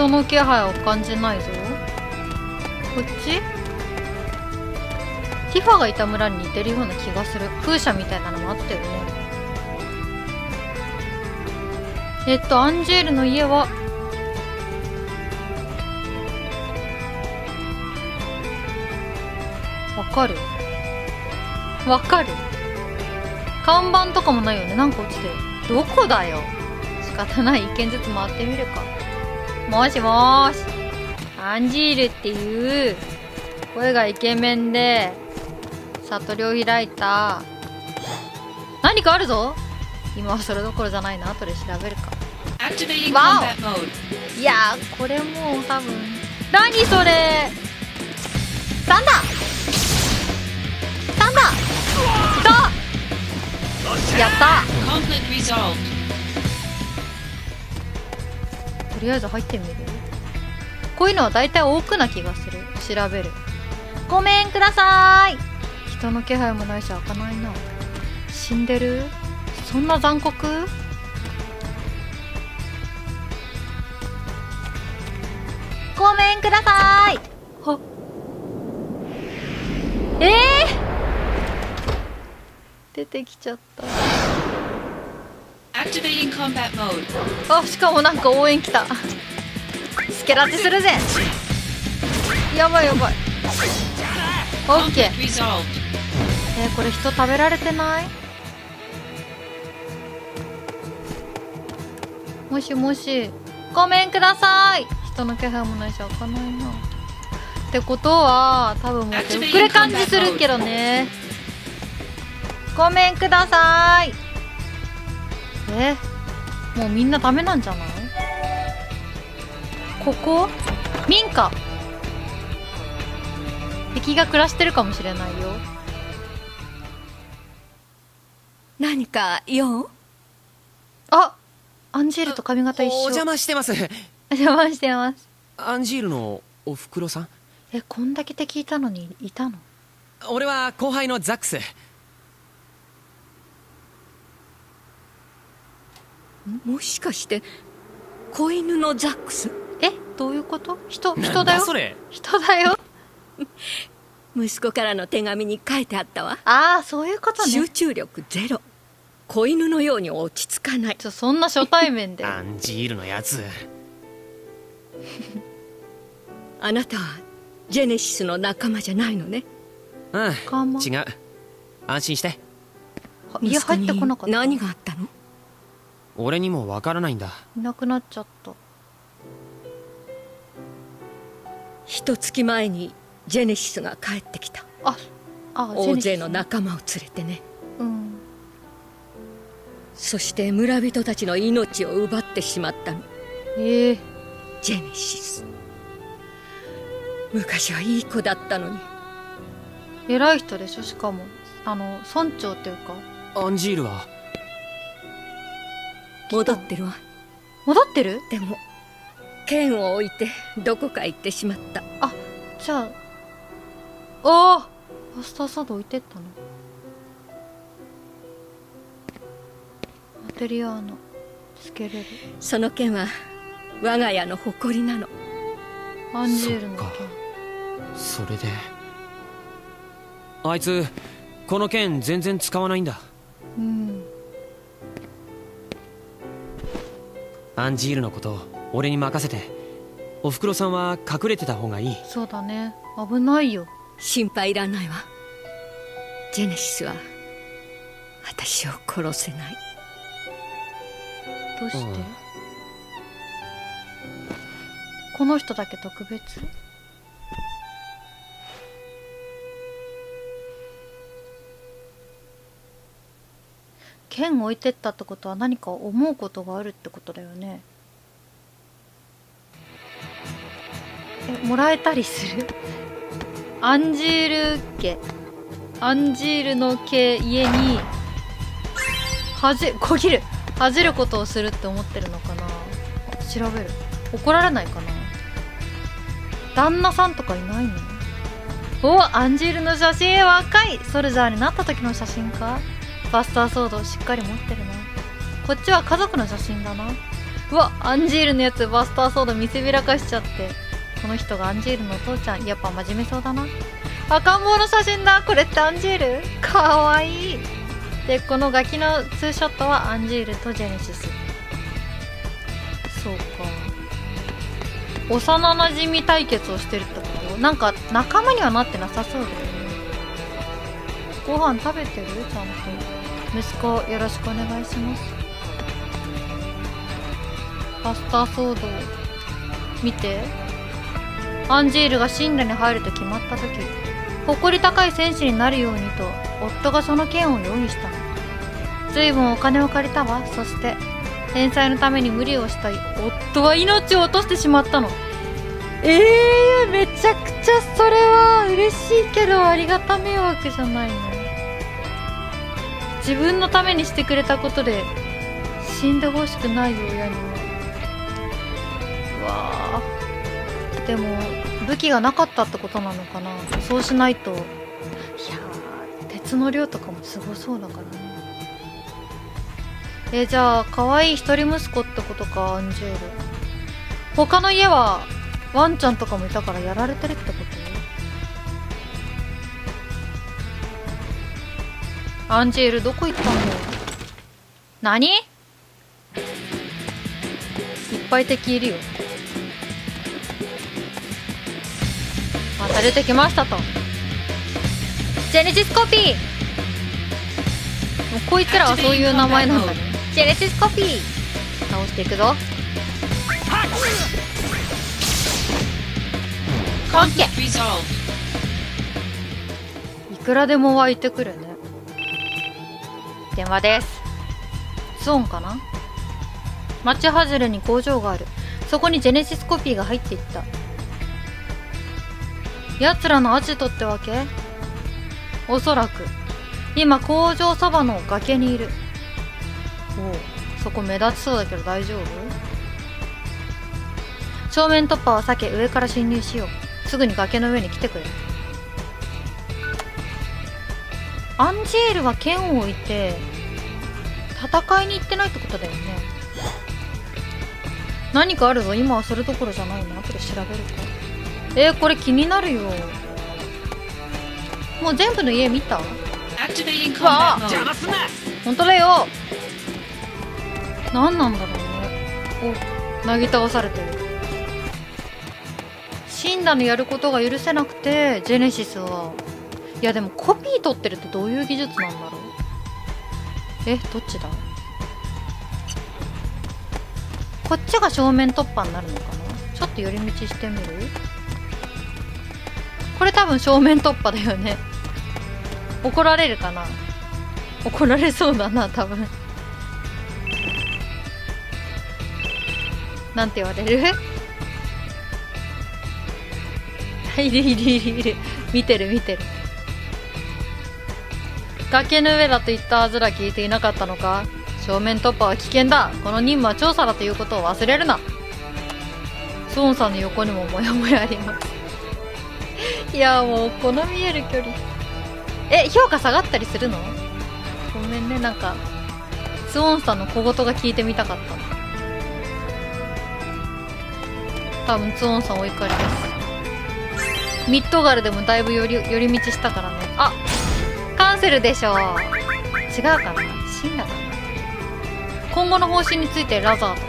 人の気配を感じないぞ。こっち？ティファがいた村に似てるような気がする。風車みたいなのもあったよね。えっとアンジェールの家は？わかる。わかる。看板とかもないよね。なんか落ちてる。どこだよ。仕方ない。一軒ずつ回ってみるか。もしもーし。アンジールっていう声がイケメンで悟りを開いた。何かあるぞ。今はそれどころじゃないな後で調べるか。Combat mode. いやーこれもう多分。何それ。なんだ。なんだ。やったとりあえず入ってみるこういうのは大体多くな気がする。調べる。ごめんください。人の気配もないし開かないな。死んでる？そんな残酷？ごめんください。は？えー、出てきちゃった。Activating combat mode. あしかもなんか応援来た。スケラッチするぜ。やばいやばい。オッケー。Conflict resolved. えー、これ人食べられてない？もしもし。ごめんください。人の気配もないし開かないな。ってことは多分もう手遅れ感じするけどね。ごめんくださいえもうみんなダメなんじゃない？ここ？民家。敵が暮らしてるかもしれないよ。何か用？あアンジェルと髪型一緒。お邪魔してます。お邪魔してます。アンジールのおふくろさん？えこんだけ敵いたのにいたの？俺は後輩のザックスもしかして子犬のザックス？えどういうこと？人人だよ？それ。人だよ。息子からの手紙に書いてあったわ。ああそういうことね。集中力ゼロ。子犬のように落ち着かない。そんな初対面で。アンジールのやつ。あなたはジェネシスの仲間じゃないのね？うん。違う。安心して。あ家入ってこなかった。何があったの？俺にもわからないんだ。いなくなっちゃった。一月前にジェネシスが帰ってきた。ああ大勢のジェネシ仲間を連れてね。スうん。そして村人たちの命を奪ってしまった。のええ。ジェネシス。昔はいい子だったのに。偉い人でしょしかも。あの村長っていうか。アンジールは戻ってるわ。戻ってる？でも剣を置いてどこか行ってしまった。じゃあああマスターサード置いてったの。マテリアーナつけれる。その剣は我が家の誇りなの。アンジェルの剣。それで。あいつこの剣全然使わないんだアンジールのこと俺に任せておふくろさんは隠れてた方がいい。そうだね。危ないよ。心配いらないわ。ジェネシスは私を殺せない。どうして、うん。この人だけ特別？剣置いてったってことは何か思うことがあるってことだよね。えもらえたりする？アンジール家。アンジールの家家に。はじこぎる。恥じることをするって思ってるのかな？調べる。怒られないかな？旦那さんとかいないの？おアンジールの写真若い。ソルジャーになった時の写真か？バスターソードをしっかり持ってるな。こっちは家族の写真だな。うわアンジールのやつバスターソード見せびらかしちゃって。この人がアンジールのお父ちゃんやっぱ真面目そうだな。赤ん坊の写真だ。これってアンジール？かわいい。でこのガキのツーショットはアンジールとジェネシス。そうか。幼なじみ対決をしてるってこと？なんか仲間にはなってなさそうだよね。ご飯食べてる？ちゃんと。息子よろしくお願いします。パスタソード見て。アンジールが神羅に入ると決まった時誇り高い戦士になるようにと夫がその剣を用意したの。随分お金を借りたわ。そして返済のために無理をしたい。夫は命を落としてしまったの。ええー、めちゃくちゃそれは嬉しいけどありがた迷惑じゃないの。自分のためにしてくれたことで死んでほしくないよ親には。うわあ。でも武器がなかったってことなのかな。そうしないと。いやー鉄の量とかもすごそうだからね。えじゃあ可愛い一人息子ってことかアンジェール。他の家はワンちゃんとかもいたからやられてるってこと？アンジェールどこ行ったんだよ何？いっぱい敵いるよ。また出てきましたと。ジェネシスコピー。もうこいつらはそういう名前なんだね。ジェネシスコピー。倒していくぞ。いくらでも湧いてくるね。電話です。スオンかな？町外れに工場がある。そこにジェネシスコピーが入っていった。奴らのアジトってわけ？おそらく。今工場そばの崖にいる。おうそこ目立ちそうだけど大丈夫？正面突破は避け上から侵入しよう。すぐに崖の上に来てくれ。アンジェールは剣を置いて戦いに行ってないってことだよね。何かあるぞ。今はそれどころじゃないな後で調べるか。えー、これ気になるよ。もう全部の家見た？combat mode. 本当だよ。何なんだろうね。おなぎ倒されてる。シンダのやることが許せなくてジェネシスはいやでもコピー取ってるってどういう技術なんだろう？えどっちだ？こっちが正面突破になるのかな？ちょっと寄り道してみる？これ多分正面突破だよね。怒られるかな？怒られそうだな多分。なんて言われる？いるいるいるいる。見てる見てる。崖の上だと言ったはずら聞いていなかったのか。正面突破は危険だ。この任務は調査だということを忘れるな。ソーンさんの横にもモヤモヤあります。いやもうこの見える距離。え評価下がったりするの？ごめんねなんか。スウォンさんの小言が聞いてみたかった。多分ツオンさんお怒りです。ミッドガルでもだいぶ寄り寄り道したからね。あセルでしょう？違うかな？死んだかな？今後の方針についてラザ。ード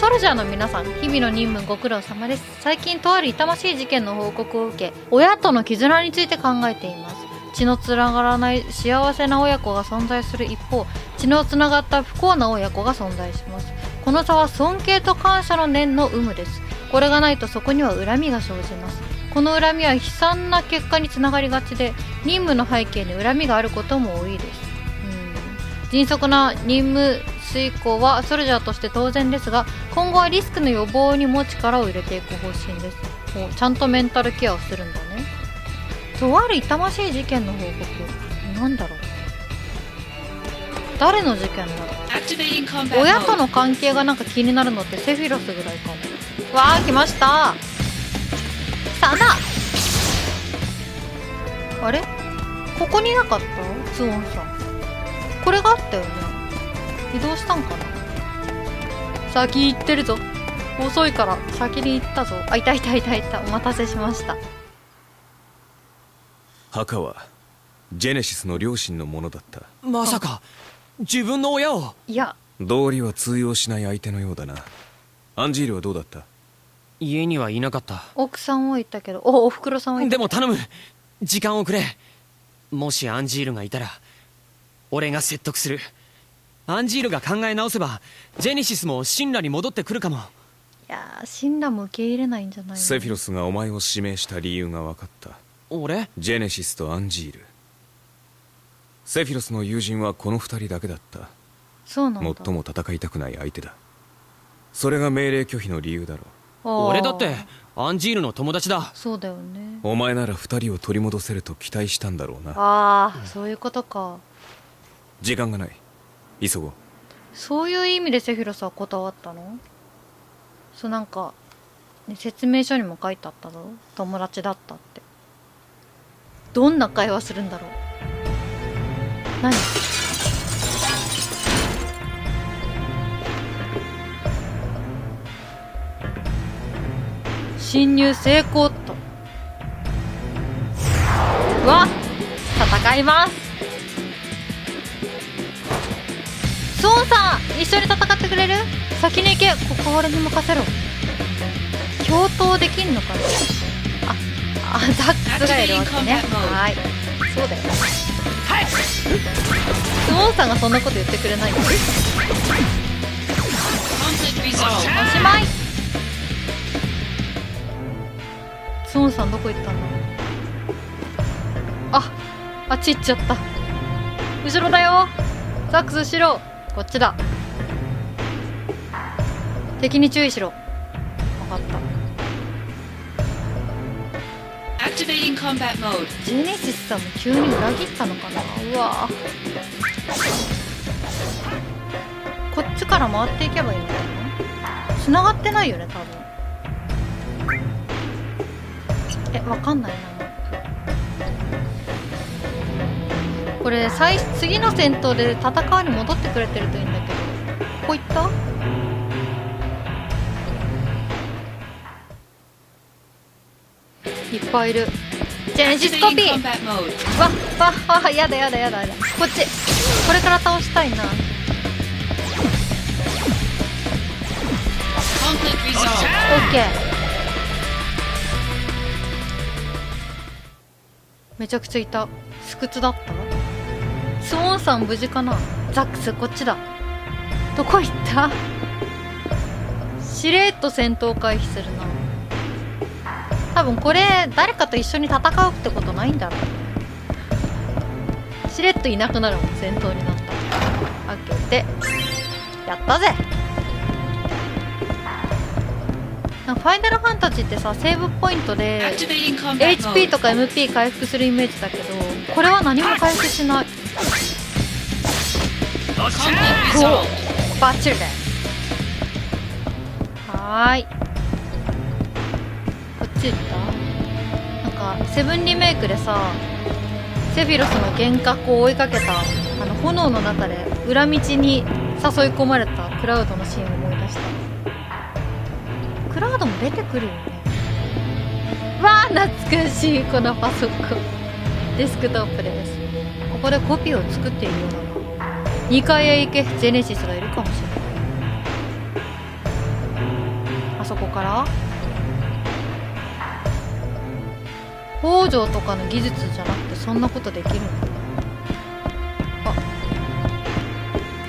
ソルジャーの皆さん日々の任務ご苦労様です。最近とある痛ましい事件の報告を受け親との絆について考えています。血のつながらない幸せな親子が存在する一方血のつながった不幸な親子が存在します。この差は尊敬と感謝の念の有無です。これがないとそこには恨みが生じます。この恨みは悲惨な結果につながりがちで任務の背景に恨みがあることも多いです。うん。迅速な任務遂行はソルジャーとして当然ですが今後はリスクの予防にも力を入れていく方針です。おちゃんとメンタルケアをするんだね。とある痛ましい事件の報告。なんだろう。誰の事件だろう。親と.の関係がなんか気になるのってセフィロスぐらいかもわあ来ました。サナあれ？ここにいなかった？ツオンさん。これがあったよね。移動したんかな？先行ってるぞ。遅いから先に行ったぞ。あいたいたいたいた。お待たせしました。墓はジェネシスの両親のものだった。まさか自分の親を？いや。道理は通用しない相手のようだな。アンジールはどうだった？家にはいなかった。奥さんはいたけどおおふくろさんはいた。でも頼む。時間をくれ。もしアンジールがいたら俺が説得する。アンジールが考え直せばジェネシスも神羅に戻ってくるかも。いやー神羅も受け入れないんじゃないの？セフィロスがお前を指名した理由が分かった。俺？ジェネシスとアンジール。セフィロスの友人はこの二人だけだった。そうなんだ。最も戦いたくない相手だ。それが命令拒否の理由だろあー俺だってアンジールの友達だ。そうだよね。うお前なら二人を取り戻せると期待したんだろうな。ああそういうことか。時間がない。急ごう。そういう意味でセフィロスは断ったの？そうなんか、ね、説明書にも書いてあったぞ。友達だったって。どんな会話するんだろう。何？侵入成功っと。うわ戦います。スオンさん一緒に戦ってくれる？先に行け。ここは俺に任せろ。共闘できんのかな。ああザックスがいるわけね。はい。そうだよ。スオンさんがそんなこと言ってくれないおしまい。ンさんどこ行ったんだああっち行っちゃった。後ろだよ。ザックス後ろ。こっちだ。敵に注意しろ。分かった.ジェネシスさんも急に裏切ったのかな？うわ。こっちから回っていけばいいのかな？繋がってないよね多分わかんないな。これ最次の戦闘で戦いに戻ってくれてるといいんだけどここ行った？いっぱいいる。ジェネシスコピー.わわわやだやだやだやだ。こっち。これから倒したいな.オッケーめちゃくちゃいた。スクツだった？スウォンさん無事かな？ザックスこっちだ。どこ行った？しれっと戦闘回避するな。多分これ誰かと一緒に戦うってことないんだろう。しれっといなくなるもん戦闘になった開けてやったぜ。ファイナルファンタジーってさセーブポイントで HP. とか MP 回復するイメージだけどこれは何も回復しない.バッチリですはーい。こっち行った？なんかセブンリメイクでさセフィロスの幻覚を追いかけたあの炎の中で裏道に誘い込まれたクラウドのシーンクラウドも出てくるよね。わあ懐かしいこのパソコン。デスクトップです。ここでコピーを作っているようだな。2階へ行けジェネシスがいるかもしれない。あそこから。北条とかの技術じゃなくてそんなことできるんだあ。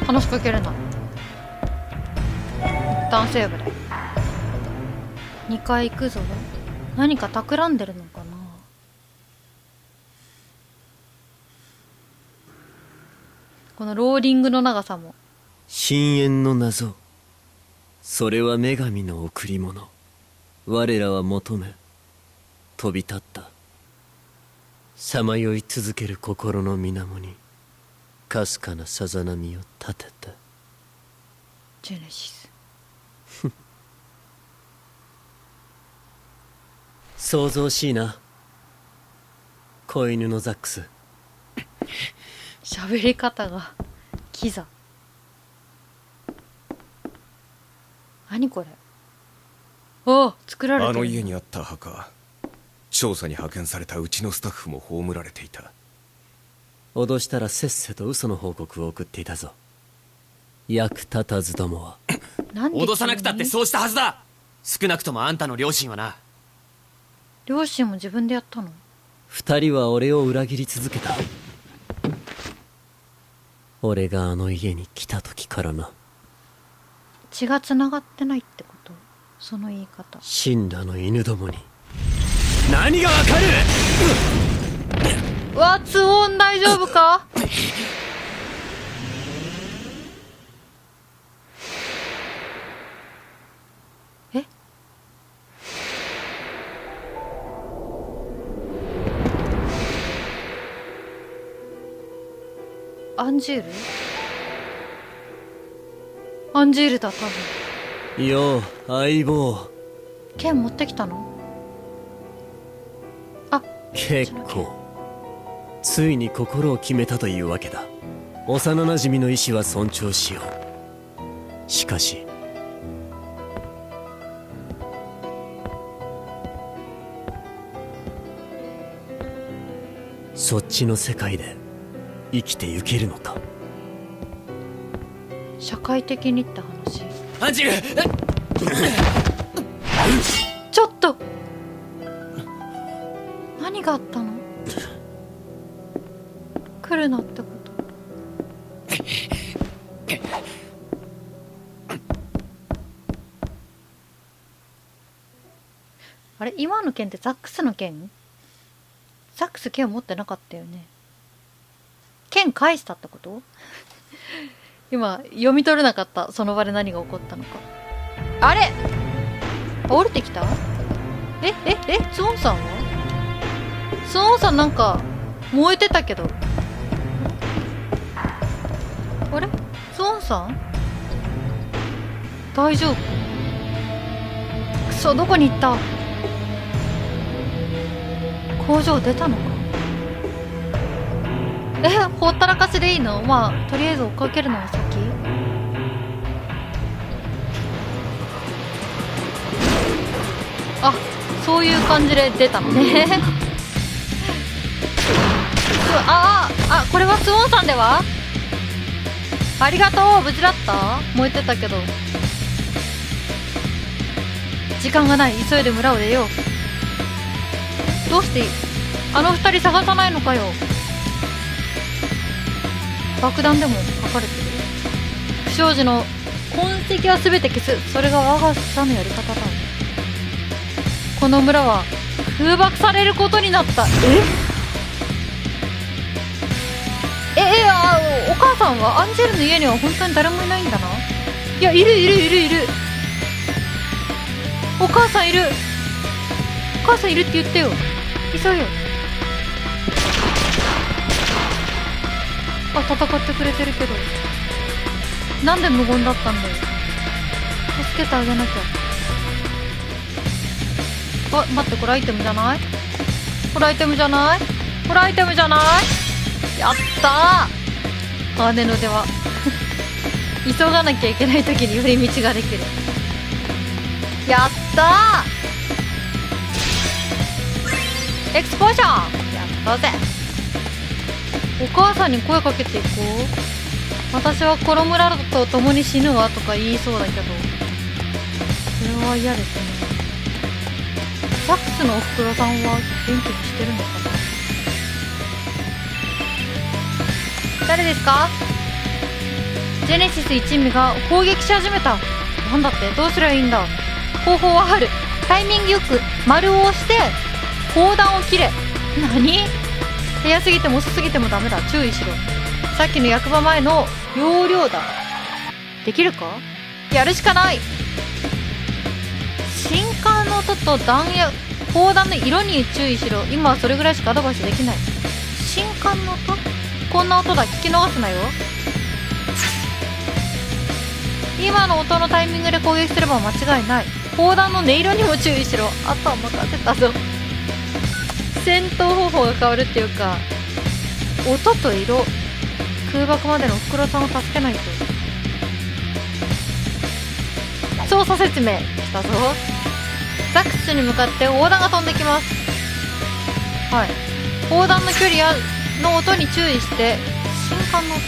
話しかけれない。一旦セーブで2階行くぞ。何か企んでるのかな。このローリングの長さも。深淵の謎。それは女神の贈り物。我らは求め飛び立った。さまよい続ける心の水面にかすかなさざ波を立てたジェネシス想像しいな。子犬のザックス。喋り方がキザ。何これ。あ作られてる。あの家にあった墓。調査に派遣されたうちのスタッフも葬られていた。脅したらせっせと嘘の報告を送っていたぞ。役立たずどもは。脅さなくたってそうしたはずだ。少なくともあんたの両親はな両親も自分でやったの？二人は俺を裏切り続けた。俺があの家に来た時からな。血が繋がってないってこと？その言い方。死んだの犬どもに。何がわかる？うわツオン大丈夫か？アンジール？アンジールだ多分よう相棒。剣持ってきたの？あ結構。ついに心を決めたというわけだ。幼なじみの意志は尊重しよう。しかし。そっちの世界で生きてゆけるのか？社会的にって話？アンジ？ールちょっと！何があったの？来るなってこと？あれ今の剣ってザックスの剣ザックス剣を持ってなかったよね？剣返したってこと？今読み取れなかった。その場で何が起こったのか。あれ？あ降りてきた？えええツオンさんは？ツオンさんなんか燃えてたけど。あれ？ツオンさん？大丈夫？くそどこに行った？工場出たのか？えほったらかしでいいの？まあとりあえず追っかけるのが先。あそういう感じで出たのね。あああこれはスウォンさんでは？ありがとう。無事だった？燃えてたけど。時間がない。急いで村を出よう。どうして？あの二人探さないのかよ。爆弾でも書かれてる。不祥事の痕跡は全て消す。それが我が社のやり方だ。この村は空爆されることになった。え？ええあお母さんはアンジェルの家には本当に誰もいないんだな。いやいるいるいるいる。お母さんいる。お母さんいるって言ってよ。急げよあ戦ってくれてるけどなんで無言だったんだよ。助けてあげなきゃ。あ待ってこれアイテムじゃない？これアイテムじゃない？これアイテムじゃない？やったー。姉の出は。急がなきゃいけない時に寄り道ができる。やったー。エクスポーション！やったぜ。お母さんに声かけていこう。私はこの村と共に死ぬわとか言いそうだけど。それは嫌ですね。サックスのおふくろさんは元気にしてるのかな。誰ですか？ジェネシス一味が攻撃し始めた。なんだって？どうすりゃいいんだ？方法はある。タイミングよく丸を押して砲弾を切れ。何？早すぎても遅すぎてもダメだ。注意しろ。さっきの役場前の容量だ。できるか？やるしかない。新刊の音と弾や砲弾の色に注意しろ。今はそれぐらいしかアドバイスできない。新刊の音？こんな音だ。聞き逃すなよ。今の音のタイミングで攻撃すれば間違いない。砲弾の音色にも注意しろ。あとは任せたぞ。戦闘方法が変わるっていうか音と色空爆までのおふくろさんを助けないと。操作説明きたぞ。ザックスに向かって砲弾が飛んできます。はい。砲弾の距離の音に注意して新刊の音。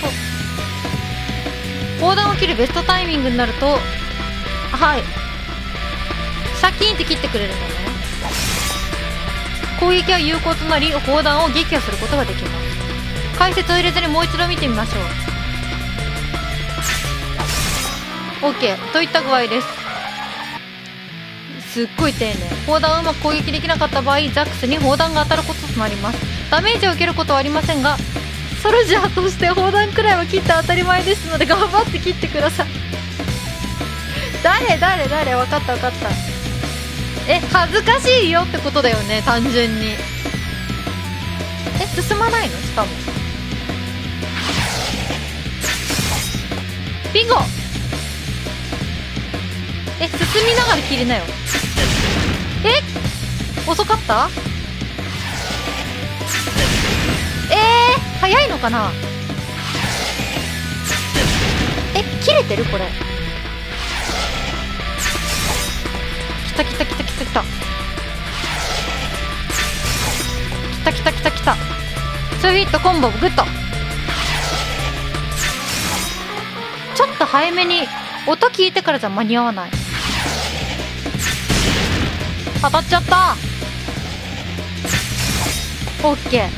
砲弾を切るベストタイミングになるとはい。シャキーンって切ってくれるの。攻撃は有効となり砲弾を撃破することができます。解説を入れずにもう一度見てみましょう。OK といった具合です。すっごい丁寧。砲弾をうまく攻撃できなかった場合ザックスに砲弾が当たることとなります。ダメージを受けることはありませんがソルジャーとして砲弾くらいは切って当たり前ですので頑張って切ってください。誰誰誰？分かった分かった。え恥ずかしいよってことだよね単純に。え進まないの？しかも。ビンゴ！え進みながら切りなよ。え？遅かった？えー、早いのかな？え切れてるこれ。きたきたきた。きたきたきたきたきた。ツーヒットコンボグッド。ちょっと早めに音聞いてからじゃ間に合わない。当たっちゃった。オッケ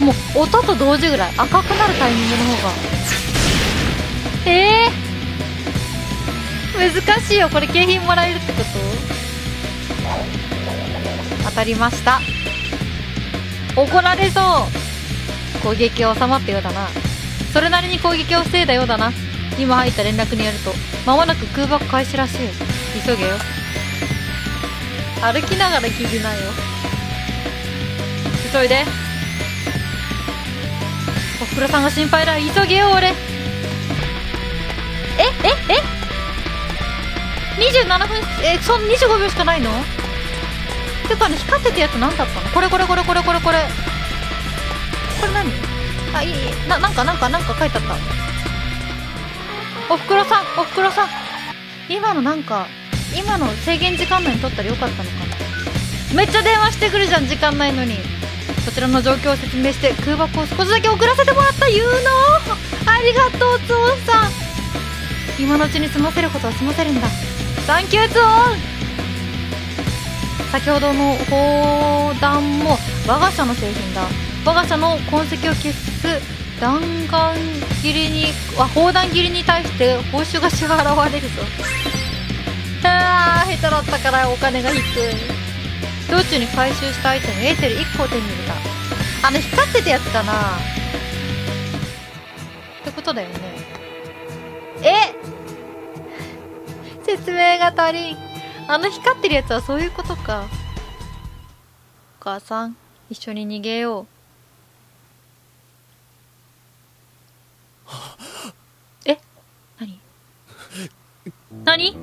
ー。もう音と同時ぐらい赤くなるタイミングの方が。えー、難しいよこれ。景品もらえるってこと？当たりました。怒られそう。攻撃は収まったようだな。それなりに攻撃を防いだようだな。今入った連絡によると間もなく空爆開始らしい。急げよ。歩きながら聞いなよ。急いで。おふくろさんが心配だ。急げよ俺。えええ？27分えそん25秒しかないの？てかね。光ってたやつ何だったの？これこれこれこれこれこれ。これ何？あいいななんかなんかなんか書いてあった。おふくろさんおふくろさん。今のなんか今の制限時間内に取ったらよかったのかな。めっちゃ電話してくるじゃん時間ないのに。こちらの状況を説明して空爆を少しだけ遅らせてもらった言うのありがとうツオンさん。今のうちに済ませることは済ませるんだ。サンキューツオ。ン先ほどの砲弾も我が社の製品だ。我が社の痕跡を消す弾丸切りにあ砲弾切りに対して報酬が支払われるぞ。あー下手だったからお金が低い道中に回収したアイテムエーテル1個を手に入れた。あの光ってたやつかな。ってことだよね。え説明が足りん。あの光ってるやつはそういうことか。お母さん一緒に逃げよう。え？何？何？え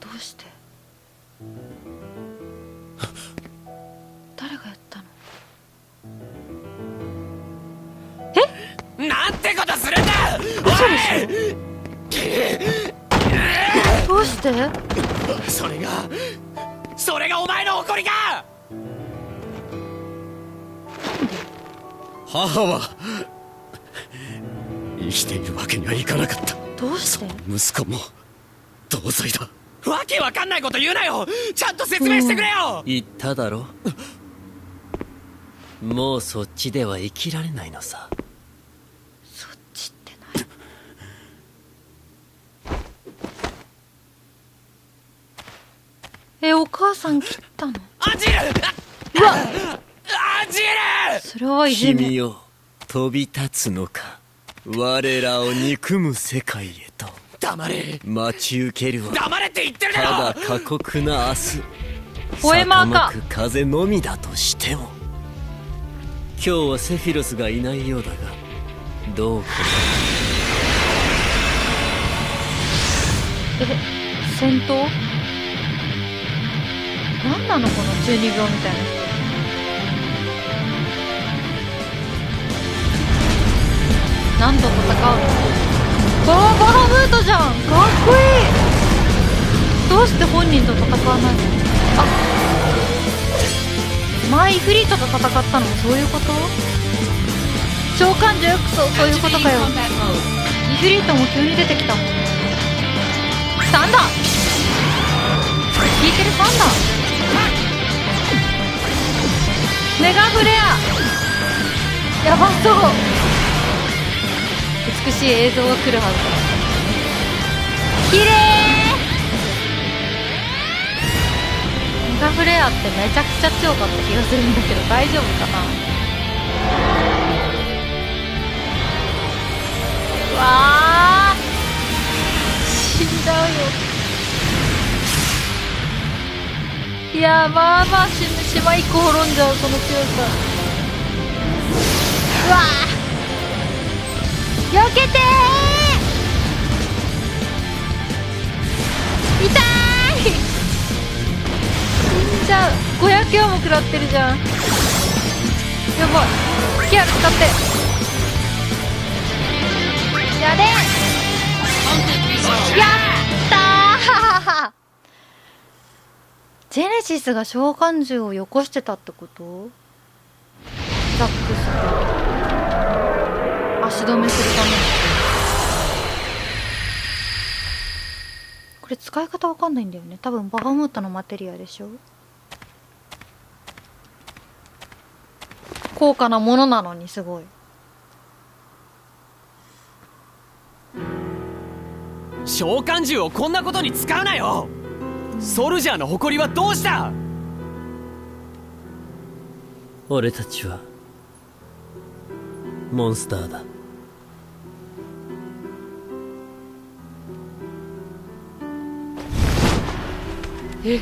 どうして？誰がやったの？なんてことするんだ！嘘でしょ。どうして。それがそれがお前の誇りか！母は生きているわけにはいかなかった。どうして？息子も同罪だ。わけわかんないこと言うなよ！ちゃんと説明してくれよ！言っただろ？もうそっちでは生きられないのさそっちって何えお母さん切ったの？アンジール！うわ！アンジール！それはいじめ君よ飛び立つのか？我らを憎む世界へと。黙れ。待ち受けるは黙れって言ってるだたろだ過酷な明日。ポエマーか。風のみだとしても。今日はセフィロスがいないようだがどうかえ戦闘？何なのこの12秒みたいな。何度戦うの？ババハムートじゃん。かっこいい。どうして本人と戦わないの？あ前イフリートと戦ったの？もそういうこと？召喚獣？クソそういうことかよ。イフリートも急に出てきたもん。サンダー。聞いてるサンダー。メガフレア。やばそう。美しい映像が来るはず。綺麗。メガフレアってめちゃくちゃ強かった気がするんだけど大丈夫かな。うわあ死んじゃうよ。いやまあまあ死ぬ島一個滅んじゃうその強さ。うわあ避けてー。痛い死んじゃう。500も食らってるじゃん。やばい。キアル使って。やれやっジェネシスが召喚獣をよこしてたってこと？ザックスと足止めするため。にこれ使い方わかんないんだよね。多分バハムートのマテリアでしょ。高価なものなのにすごい。召喚獣をこんなことに使うなよ！ソルジャーの誇りはどうした？俺たちはモンスターだ。え？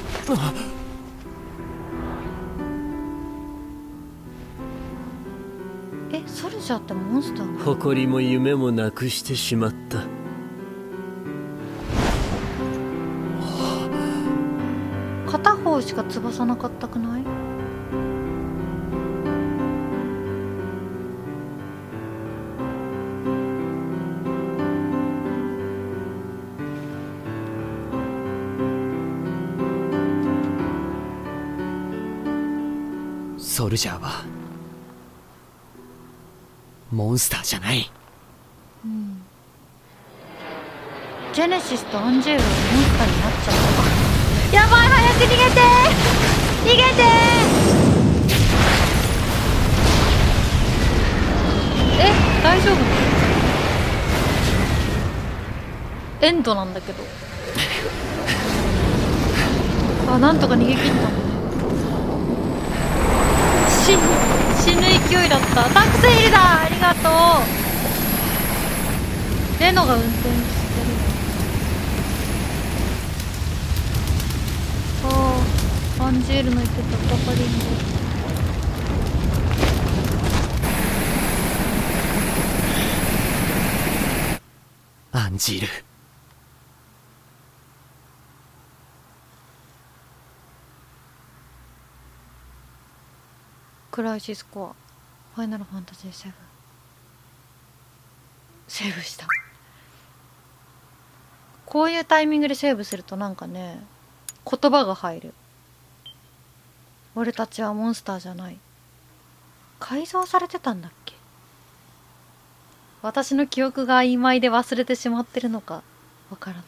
ソルジャーってモンスター誇りも夢もなくしてしまった片方しか翼なかったくない？ソルジャーはモンスターじゃない。ジェネシスとアンジェールがモンスターになっちゃったやばい早く逃げて。逃げて。え大丈夫？エンドなんだけど。あなんとか逃げ切った死ぬ死ぬ勢いだった。タックスヒルだ。ありがとう。レノが運転してるああアンジェール。の言ってたバカリンゴアンジールクライシスコアファイナルファンタジー7セーブした。こういうタイミングでセーブするとなんかね言葉が入る。俺たちはモンスターじゃない。改造されてたんだっけ？私の記憶が曖昧で忘れてしまってるのかわからない。